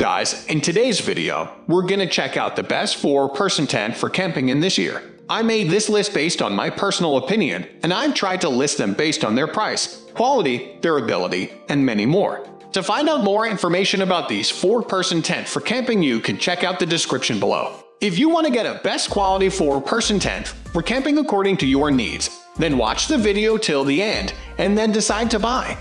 Guys, in today's video, we're gonna check out the best 4-person tent for camping in this year. I made this list based on my personal opinion, and I've tried to list them based on their price, quality, durability, and many more. To find out more information about these 4-person tent for camping you can check out the description below. If you want to get a best quality 4-person tent for camping according to your needs, then watch the video till the end and then decide to buy.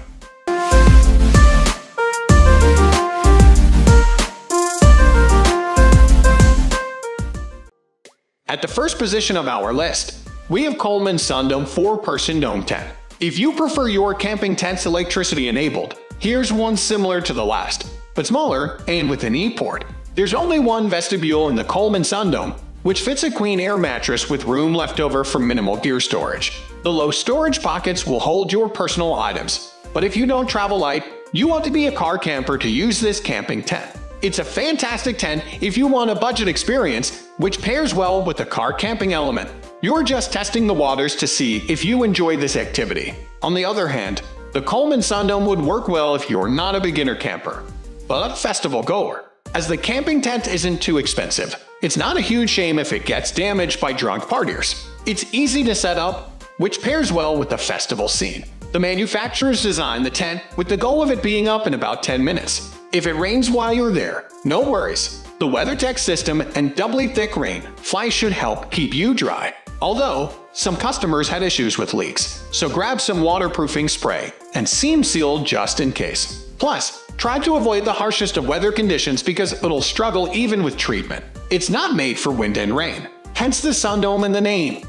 At the first position of our list, we have Coleman Sundome 4-person dome tent. If you prefer your camping tents electricity enabled, here's one similar to the last, but smaller and with an E-port. There's only one vestibule in the Coleman Sundome, which fits a queen air mattress with room left over for minimal gear storage. The low storage pockets will hold your personal items, but if you don't travel light, you want to be a car camper to use this camping tent. It's a fantastic tent if you want a budget experience, which pairs well with the car camping element. You're just testing the waters to see if you enjoy this activity. On the other hand, the Coleman Sundome would work well if you're not a beginner camper, but a festival goer. As the camping tent isn't too expensive, it's not a huge shame if it gets damaged by drunk partiers. It's easy to set up, which pairs well with the festival scene. The manufacturers designed the tent with the goal of it being up in about 10 minutes. If it rains while you're there, no worries. The WeatherTec system and doubly thick rain fly should help keep you dry. Although, some customers had issues with leaks, so grab some waterproofing spray and seam seal just in case. Plus, try to avoid the harshest of weather conditions because it'll struggle even with treatment. It's not made for wind and rain, hence the Sundome in the name.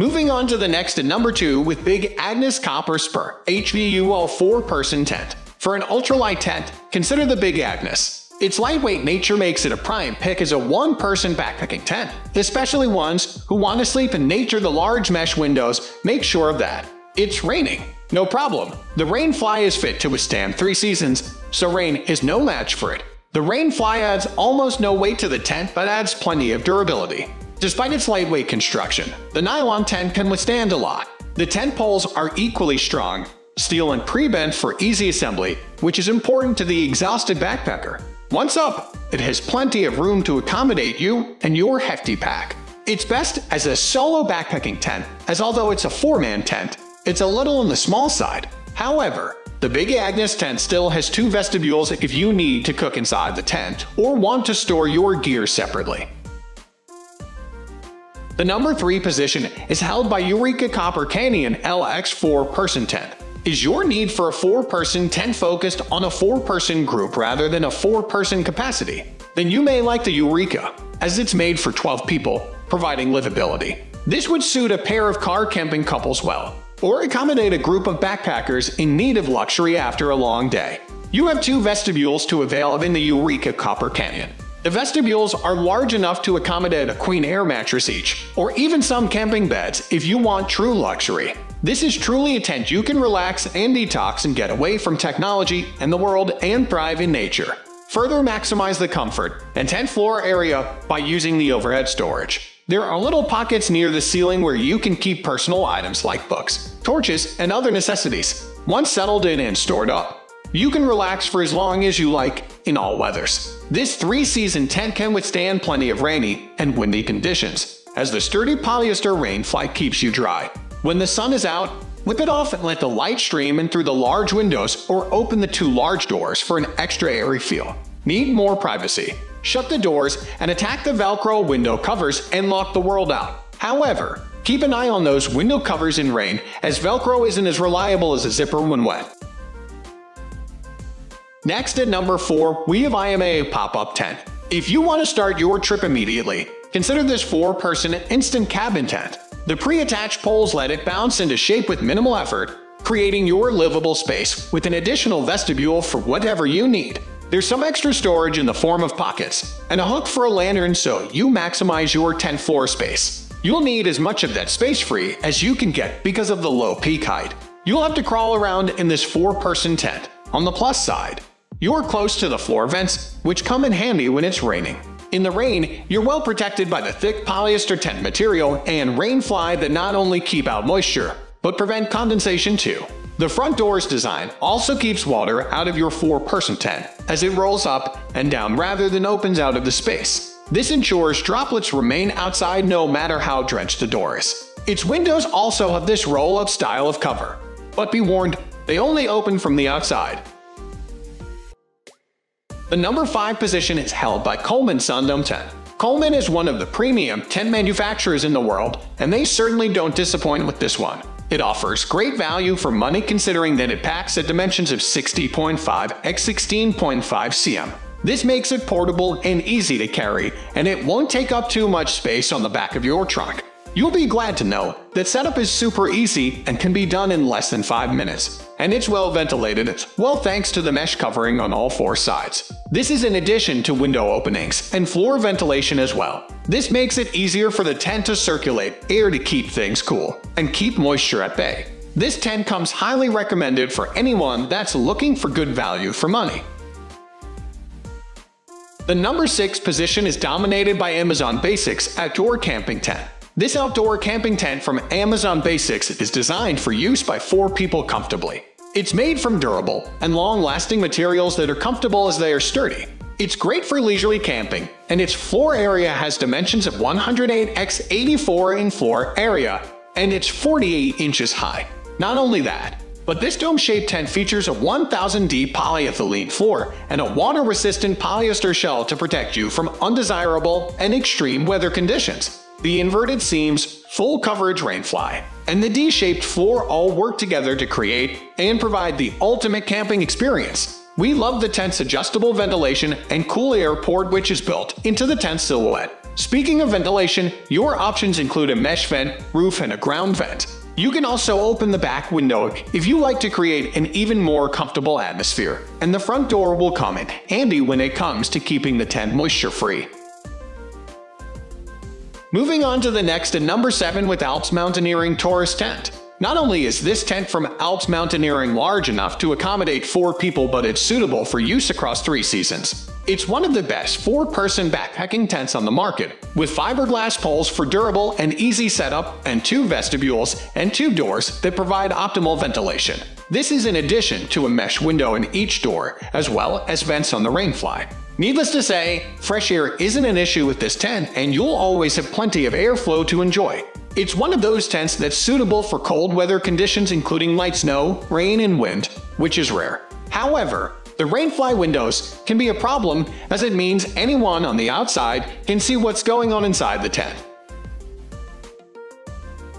Moving on to the next at number 2 with Big Agnes Copper Spur HVUL 4-person tent. For an ultralight tent, consider the Big Agnes. Its lightweight nature makes it a prime pick as a one-person backpacking tent, especially ones who want to sleep in nature the large mesh windows make sure of that. It's raining. No problem. The Rainfly is fit to withstand three seasons, so rain is no match for it. The Rainfly adds almost no weight to the tent but adds plenty of durability. Despite its lightweight construction, the nylon tent can withstand a lot. The tent poles are equally strong steel and pre-bent for easy assembly, which is important to the exhausted backpacker. Once up, it has plenty of room to accommodate you and your hefty pack. It's best as a solo backpacking tent, as although it's a four-man tent, it's a little on the small side. However, the Big Agnes tent still has two vestibules if you need to cook inside the tent or want to store your gear separately. The number 3 position is held by Eureka Copper Canyon LX4 person tent. Is your need for a four-person tent focused on a four-person group rather than a four-person capacity? Then you may like the Eureka, as it's made for 12 people, providing livability. This would suit a pair of car camping couples well, or accommodate a group of backpackers in need of luxury after a long day. You have two vestibules to avail of in the Eureka Copper Canyon. The vestibules are large enough to accommodate a queen air mattress each, or even some camping beds if you want true luxury. This is truly a tent you can relax and detox and get away from technology and the world and thrive in nature. Further maximize the comfort and tent floor area by using the overhead storage. There are little pockets near the ceiling where you can keep personal items like books, torches, and other necessities. Once settled in and stored up, you can relax for as long as you like in all weathers. This three-season tent can withstand plenty of rainy and windy conditions, as the sturdy polyester rain fly keeps you dry. When the sun is out, whip it off and let the light stream in through the large windows or open the two large doors for an extra airy feel. Need more privacy? Shut the doors and attack the Velcro window covers and lock the world out. However, keep an eye on those window covers in rain as Velcro isn't as reliable as a zipper when wet. Next at number 4, we have Ayamaya Pop-Up Tent. If you want to start your trip immediately, consider this 4-person instant cabin tent. The pre-attached poles let it bounce into shape with minimal effort, creating your livable space with an additional vestibule for whatever you need. There's some extra storage in the form of pockets, and a hook for a lantern so you maximize your tent floor space. You'll need as much of that space free as you can get because of the low peak height. You'll have to crawl around in this 4-person tent. On the plus side, you're close to the floor vents, which come in handy when it's raining. In the rain, you're well protected by the thick polyester tent material and rain fly that not only keep out moisture, but prevent condensation too. The front door's design also keeps water out of your 4-person tent, as it rolls up and down rather than opens out of the space. This ensures droplets remain outside no matter how drenched the door is. Its windows also have this roll-up style of cover. But be warned, they only open from the outside. The number 5 position is held by Coleman Sundome Tent. Coleman is one of the premium tent manufacturers in the world, and they certainly don't disappoint with this one. It offers great value for money considering that it packs at dimensions of 60.5 x 16.5 cm. This makes it portable and easy to carry, and it won't take up too much space on the back of your trunk. You'll be glad to know that setup is super easy and can be done in less than 5 minutes, and it's well ventilated well thanks to the mesh covering on all four sides. This is in addition to window openings and floor ventilation as well. This makes it easier for the tent to circulate air to keep things cool and keep moisture at bay. This tent comes highly recommended for anyone that's looking for good value for money. The number 6 position is dominated by Amazon Basics Outdoor Camping Tent. This outdoor camping tent from Amazon Basics is designed for use by four people comfortably. It's made from durable and long-lasting materials that are comfortable as they are sturdy. It's great for leisurely camping, and its floor area has dimensions of 108 x 84 in floor area, and it's 48 inches high. Not only that, but this dome-shaped tent features a 1000D polyethylene floor and a water-resistant polyester shell to protect you from undesirable and extreme weather conditions. The inverted seams, full coverage rainfly, and the D-shaped floor all work together to create and provide the ultimate camping experience. We love the tent's adjustable ventilation and cool air port which is built into the tent silhouette. Speaking of ventilation, your options include a mesh vent, roof, and a ground vent. You can also open the back window if you like to create an even more comfortable atmosphere, and the front door will come in handy when it comes to keeping the tent moisture free. Moving on to the next and number 7 with Alps Mountaineering Taurus Tent. Not only is this tent from Alps Mountaineering large enough to accommodate 4 people but it's suitable for use across 3 seasons. It's one of the best 4-person backpacking tents on the market, with fiberglass poles for durable and easy setup and 2 vestibules and 2 doors that provide optimal ventilation. This is in addition to a mesh window in each door, as well as vents on the rainfly. Needless to say, fresh air isn't an issue with this tent and you'll always have plenty of airflow to enjoy. It's one of those tents that's suitable for cold weather conditions including light snow, rain, and wind, which is rare. However, the rainfly windows can be a problem as it means anyone on the outside can see what's going on inside the tent.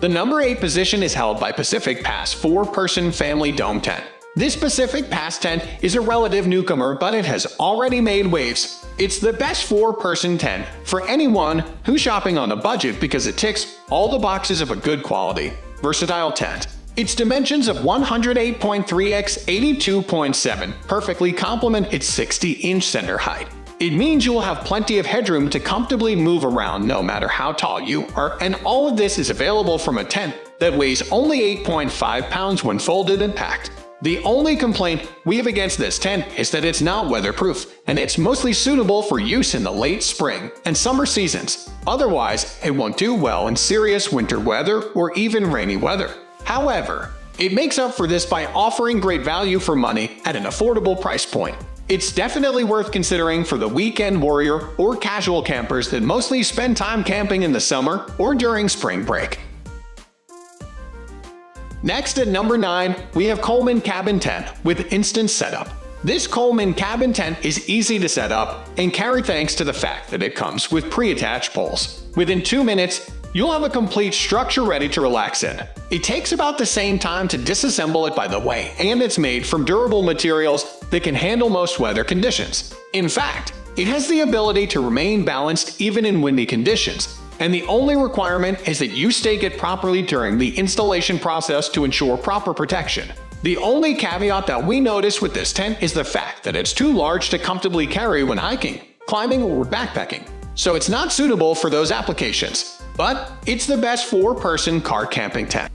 The number 8 position is held by Pacific Pass 4-person family dome tent. This Pacific Pass tent is a relative newcomer, but it has already made waves. It's the best four-person tent for anyone who's shopping on a budget because it ticks all the boxes of a good quality, versatile tent. Its dimensions of 108.3 x 82.7 perfectly complement its 60-inch center height. It means you will have plenty of headroom to comfortably move around no matter how tall you are, and all of this is available from a tent that weighs only 8.5 pounds when folded and packed. The only complaint we have against this tent is that it's not weatherproof, and it's mostly suitable for use in the late spring and summer seasons. Otherwise, it won't do well in serious winter weather or even rainy weather. However, it makes up for this by offering great value for money at an affordable price point. It's definitely worth considering for the weekend warrior or casual campers that mostly spend time camping in the summer or during spring break. Next at number 9, we have Coleman Cabin Tent with Instant Setup. This Coleman cabin tent is easy to set up and carry thanks to the fact that it comes with pre-attached poles. Within 2 minutes, you'll have a complete structure ready to relax in. It takes about the same time to disassemble it by the way, and it's made from durable materials that can handle most weather conditions. In fact, it has the ability to remain balanced even in windy conditions, and the only requirement is that you stake it properly during the installation process to ensure proper protection. The only caveat that we notice with this tent is the fact that it's too large to comfortably carry when hiking, climbing, or backpacking, so it's not suitable for those applications. But it's the best four-person car camping tent.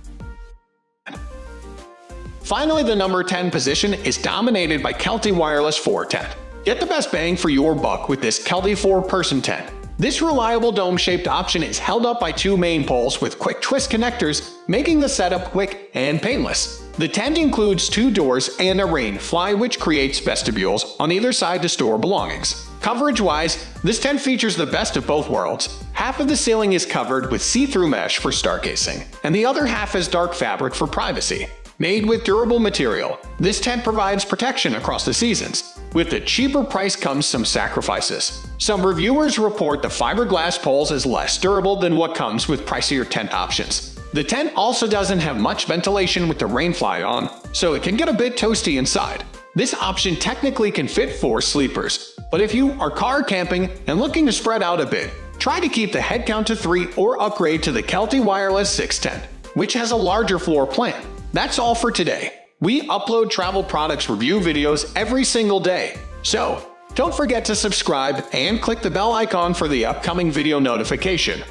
Finally, the number 10 position is dominated by Kelty Wireless 4 tent. Get the best bang for your buck with this Kelty 4-person tent. This reliable dome-shaped option is held up by two main poles with quick twist connectors, making the setup quick and painless. The tent includes two doors and a rain fly which creates vestibules on either side to store belongings. Coverage-wise, this tent features the best of both worlds. Half of the ceiling is covered with see-through mesh for stargazing, and the other half is dark fabric for privacy. Made with durable material, this tent provides protection across the seasons. With the cheaper price comes some sacrifices. Some reviewers report the fiberglass poles is less durable than what comes with pricier tent options. The tent also doesn't have much ventilation with the rainfly on, so it can get a bit toasty inside. This option technically can fit four sleepers, but if you are car camping and looking to spread out a bit, try to keep the head count to 3 or upgrade to the Kelty Wireless 6 tent, which has a larger floor plan. That's all for today. We upload travel products review videos every single day, so don't forget to subscribe and click the bell icon for the upcoming video notification.